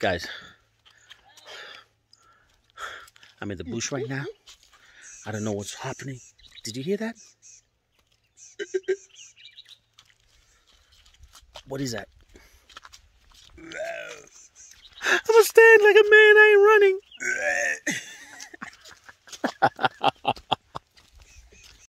Guys, I'm in the bush right now. I don't know what's happening. Did you hear that? What is that? I'm gonna stand like a man. I ain't.